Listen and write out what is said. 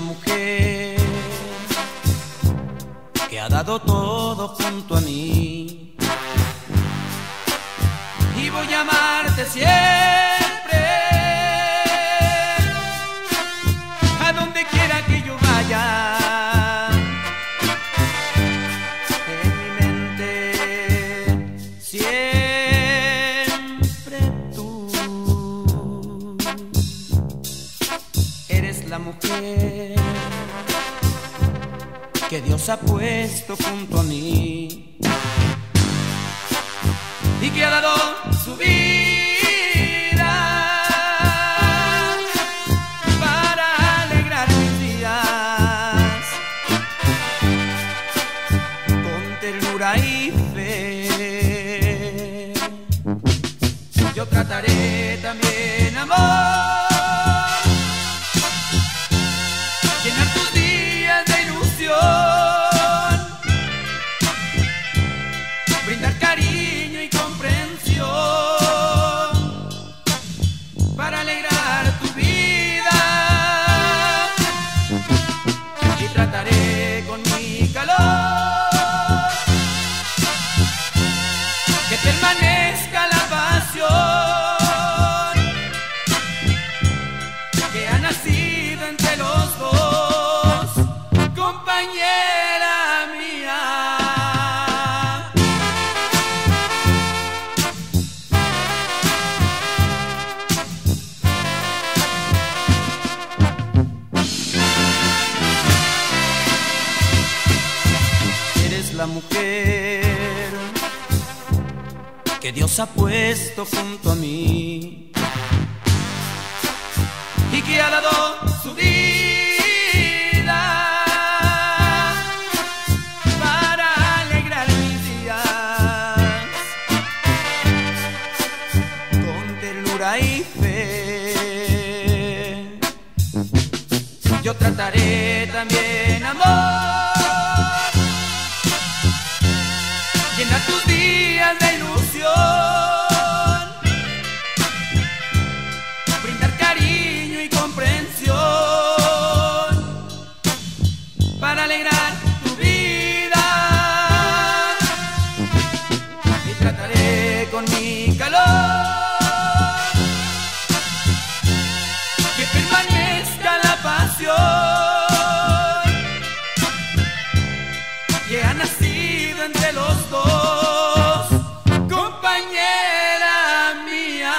mujer que ha dado todo junto a mí. Y voy a amarte siempre, que Dios ha puesto junto a mí y que ha dado su vida para alegrar mis días con ternura y fe. Yo trataré también, amor. Mujer que Dios ha puesto junto a mí y que ha dado su vida para alegrar mis días con ternura y fe. Yo trataré también, amor. que ha nacido entre los dos, compañera mía.